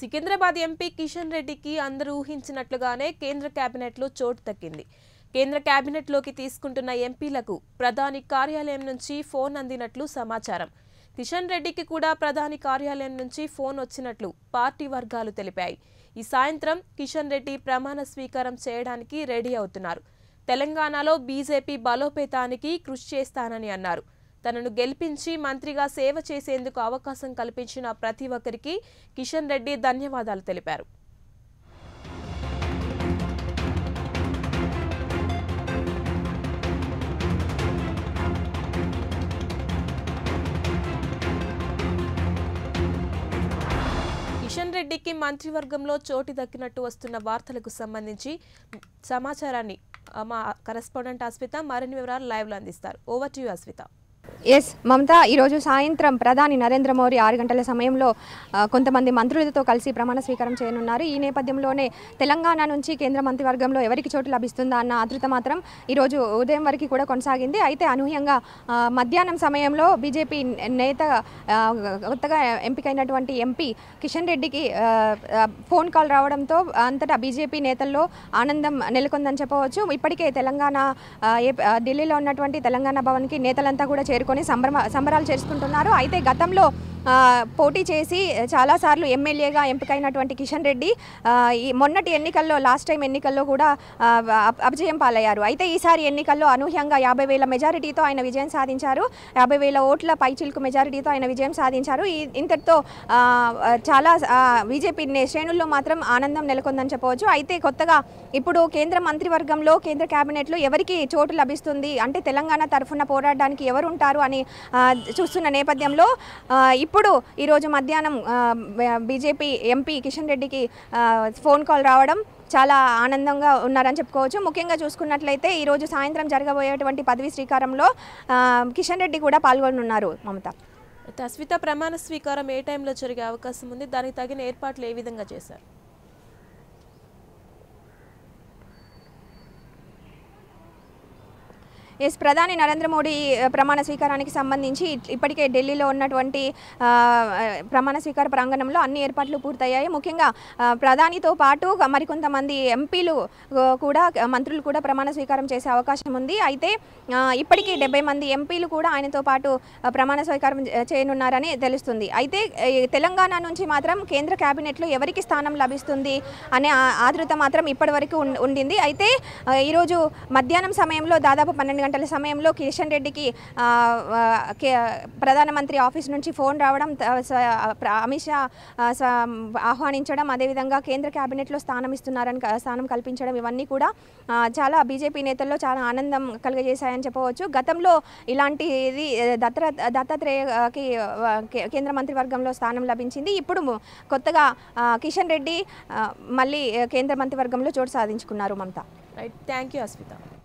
Secunderabad MP Kishan రెడ్డికి అందరూ ఊహించినట్లుగానే కేంద్ర కేబినెట్లో చోటు దక్కింది. కేంద్ర కేబినెట్లోకి తీసుకుంటున్న ఎంపీలకు ప్రధాని కార్యాలయం నుంచి ఫోన్ అందినట్లు సమాచారం. కిషన్ రెడ్డికి కూడా ప్రధాని కార్యాలయం నుంచి ఫోన్ వచ్చినట్లు పార్టీ వర్గాలు తెలిపాయి. ఈ సాయంత్రం కిషన్ రెడ్డి ప్రమాణ స్వీకారం చేయడానికి రెడీ అవుతున్నారు. తెలంగాణలో బీజేపీ బలోపేతానికి కృషి చేస్తానని అన్నారు. తనను గెలిపించి మంత్రిగా సేవ చేసేందుకు అవకాశం కల్పించిన ప్రతి ఒక్కరికి కిషన్ రెడ్డి ధన్యవాదాలు తెలిపారు. కిషన్ రెడ్డికి మంత్రివర్గంలో చోటు దక్కినట్టు వస్తున్న వార్తలకు సంబంధించి సమాచారాన్ని మా కరెస్పాండెంట్ అస్మిత మరిన్ని వివరాలు లైవ్లో అందిస్తారు. Over to Asmita yes Mamata ఈరోజు సాయంత్రం ప్రధాని నరేంద్ర మోడీ ఆరు గంటల సమయంలో కొంతమంది మంత్రులతో కలిసి ప్రమాణ స్వీకారం చేయనున్నారు. ఈ నేపథ్యంలోనే తెలంగాణ నుంచి కేంద్ర మంత్రివర్గంలో ఎవరికి చోటు లభిస్తుందా అన్న ఆతృత మాత్రం ఈరోజు ఉదయం వరకు కూడా కొనసాగింది. అయితే అనూహ్యంగా మధ్యాహ్నం సమయంలో బీజేపీ నేత కొత్తగా ఎంపికైనటువంటి ఎంపీ కిషన్ రెడ్డికి ఫోన్ కాల్ రావడంతో అంతటా బీజేపీ నేతల్లో ఆనందం నెలకొందని చెప్పవచ్చు. ఇప్పటికే తెలంగాణ ఢిల్లీలో ఉన్నటువంటి తెలంగాణ భవన్కి నేతలంతా కూడా చేరుకొని సంబర సంబరాలు చేసుకుంటున్నారు అయితే గతంలో పోటీ చేసి చాలాసార్లు ఎమ్మెల్యేగా ఎంపికైనటువంటి కిషన్ రెడ్డి ఈ మొన్నటి ఎన్నికల్లో లాస్ట్ టైం ఎన్నికల్లో కూడా ఆ, అపజయం పాలయ్యారు. అయితే ఈసారి ఎన్నికల్లో అనూహ్యంగా యాభై వేల మెజారిటీతో ఆయన విజయం సాధించారు. యాభై వేల ఓట్ల పైచిల్కు మెజారిటీతో ఆయన విజయం సాధించారు. ఈ ఇంతటితో చాలా బీజేపీ శ్రేణుల్లో మాత్రం ఆనందం నెలకొందని చెప్పవచ్చు. అయితే కొత్తగా ఇప్పుడు కేంద్ర మంత్రివర్గంలో కేంద్ర కేబినెట్లో ఎవరికి చోటు లభిస్తుంది? అంటే తెలంగాణ తరఫున పోరాడడానికి ఎవరు ఉంటారు అని చూస్తున్న నేపథ్యంలో ఇప్పుడు ఈరోజు మధ్యాహ్నం బీజేపీ ఎంపీ కిషన్ రెడ్డికి ఫోన్ కాల్ రావడం చాలా ఆనందంగా ఉన్నారని చెప్పుకోవచ్చు. ముఖ్యంగా చూసుకున్నట్లయితే ఈరోజు సాయంత్రం జరగబోయేటువంటి పదవి స్వీకారంలో కిషన్ రెడ్డి కూడా పాల్గొనున్నారు. మమత. అయితే అస్మిత ప్రమాణ స్వీకారం ఏ టైంలో జరిగే అవకాశం ఉంది? దానికి తగిన ఏర్పాట్లు ఏ విధంగా చేశారు? ఎస్ ప్రధాని నరేంద్ర మోడీ ప్రమాణ స్వీకారానికి సంబంధించి ఇప్పటికే ఢిల్లీలో ఉన్నటువంటి ప్రమాణ స్వీకార ప్రాంగణంలో అన్ని ఏర్పాట్లు పూర్తయ్యాయి. ముఖ్యంగా ప్రధానితో పాటు మరికొంతమంది ఎంపీలు కూడా మంత్రులు కూడా ప్రమాణ స్వీకారం చేసే అవకాశం ఉంది. అయితే ఇప్పటికీ డెబ్బై మంది ఎంపీలు కూడా ఆయనతో పాటు ప్రమాణ స్వీకారం చేయనున్నారని తెలుస్తుంది. అయితే తెలంగాణ నుంచి మాత్రం కేంద్ర కేబినెట్లో ఎవరికి స్థానం లభిస్తుంది అనే ఆదృత మాత్రం ఇప్పటివరకు ఉండింది. అయితే ఈరోజు మధ్యాహ్నం సమయంలో దాదాపు పన్నెండు గంటల సమయంలో కిషన్ రెడ్డికి ప్రధానమంత్రి ఆఫీస్ నుంచి ఫోన్ రావడం అమిత్ షా ఆహ్వానించడం అదేవిధంగా కేంద్ర క్యాబినెట్లో స్థానం ఇస్తున్నారని స్థానం కల్పించడం ఇవన్నీ కూడా చాలా బీజేపీ నేతల్లో చాలా ఆనందం కలుగజేశాయని చెప్పవచ్చు. గతంలో ఇలాంటిది ఆ, దత్తాత్రేయకి కేంద్ర మంత్రివర్గంలో స్థానం లభించింది. ఇప్పుడు కొత్తగా కిషన్ రెడ్డి మళ్ళీ కేంద్ర మంత్రివర్గంలో చోటు సాధించుకున్నారు Mamata. Right thank you Asmita